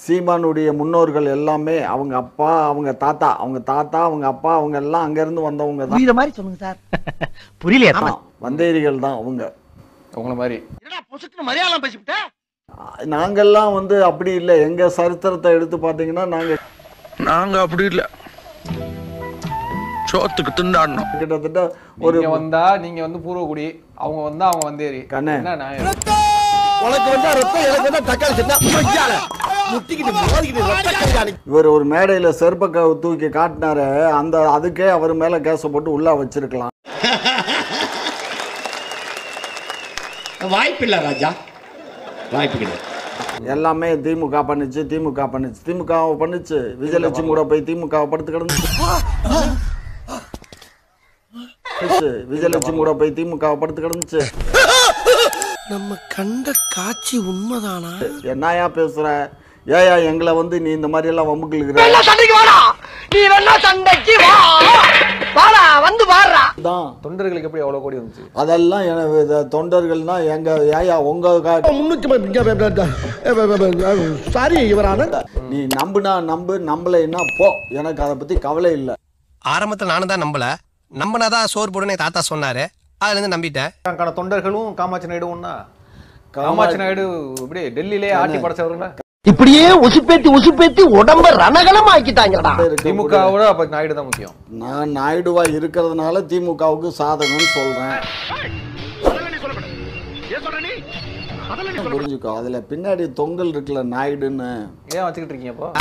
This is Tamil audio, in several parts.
சீமானுடைய முன்னோர்கள் எல்லாமே அவங்க அப்பா அவங்க தாத்தா அவங்க தாத்தா அவங்க அப்பா அவங்க எல்லாம் அங்கேருந்து வந்தவங்க தான். புரியுற மாதிரி சொல்லுங்க சார். புரியலையா ஆமா, வந்தேரிகள் தான் அவங்க. உங்களை மாதிரி. மலையாளம் பேசிவிட்ட? நாங்கெல்லாம் வந்து அப்படி இல்லை. எங்க சரித்திரத்தை எடுத்து பார்த்தீங்கன்னா நாங்க நாங்க அப்படி இல்ல. சோத்துக்கு திண்டாடணும். கிட்டத்தட்ட ஒரு நீங்க வந்தா நீங்க வந்து பூர்வகுடி அவங்க வந்தா அவங்க வந்தேரி. கண்ணே. உனக்கு வந்தா ரத்தம் எனக்கு வந்தா தக்காளி இவர் ஒரு மேடையில செருப்ப க- தூக்கி காட்டினாரு. அந்த அதுக்கே அவர் மேல கேஸ போட்டு உள்ள வச்சிருக்கலாம். வாய்ப்பில்லை ராஜா. வாய்ப்பு கிடையாது. எல்லாமே திமுக பண்ணுச்சு திமுக பண்ணுச்சு திமுக பண்ணுச்சு. விஜயலட்சுமி கூட போய் திமுக படுத்து கிடந்துச்சு விஜயலட்சுமி கூட போய் திமுக படுத்து கிடந்துச்சு. நம்ம கண்ட காட்சி உண்மைதானா? என்னயா பேசுற? ஏயா எங்களை வந்து நீ இந்த மாதிரி எல்லாம் வம்புக்கு சண்டைக்கு வாடா. நீ வேணா சண்டைக்கு வா. வாடா வந்து பாடுறா தான் தொண்டர்களுக்கு எப்படி எவ்வளவு கோடி வந்துச்சு? அதெல்லாம் தொண்டர்கள்னா எங்க ஏயா உங்க முன்னூத்தி சாரி இவரான நீ நம்புனா நம்பு நம்பலைன்னா போ. எனக்கு அதை பத்தி கவலை இல்லை. ஆரம்பத்துல நானும் தான் நம்பல. நம்பினாதான் சோறு போடுன்னு தாத்தா சொன்னாரு. அதுல இருந்து நம்பிட்டேன் தொண்டர்களும் காமாட்சி நாயுடு ஒண்ணா? காமாட்சி நாயுடு இப்படி டெல்லியிலே ஆட்டி படைச்சவர்களா இப்படியே உசுப்பேத்தி உசுப்பேத்தி உடம்ப ரணகலம் ஆக்கிட்டாங்கடா திமுகவோட அப்ப நாயுடு தான் முக்கியம். நான் நாயுடுவா இருக்கிறதுனால திமுகவுக்கு சாதகம்னு சொல்றேன். புரிஞ்சுக்கோ அதுல பின்னாடி தொங்கல் இருக்குல்ல நாயுடுன்னு. ஏன் வச்சுக்கிட்டு இருக்கீங்க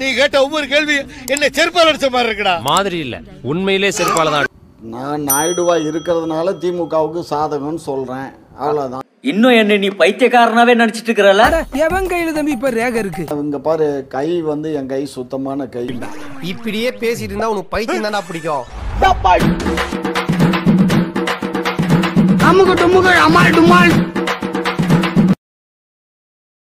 நீ கேட்ட ஒவ்வொரு கேள்வி என்ன செருப்பால் அடிச்ச மாதிரி இருக்குடா. மாதிரி இல்ல. உண்மையிலே செருப்பால தான் நான் நாயுடுவா இருக்கிறதுனால திமுகவுக்கு சாதகம்னு சொல்றேன். அவ்வளவுதான். இன்னும் என்ன நீ பைத்தியக்காரனாவே நினைச்சிட்டு இருக்கிறல எவன் கையில தம்பி இப்ப ரேக இருக்கு? இங்க பாரு கை வந்து என் கை சுத்தமான கை. இப்படியே பேசிட்டு இருந்தா உனக்கு பைத்தியம் தான்டா பிடிக்கும். அமுக டுமுக அமால் டுமால்.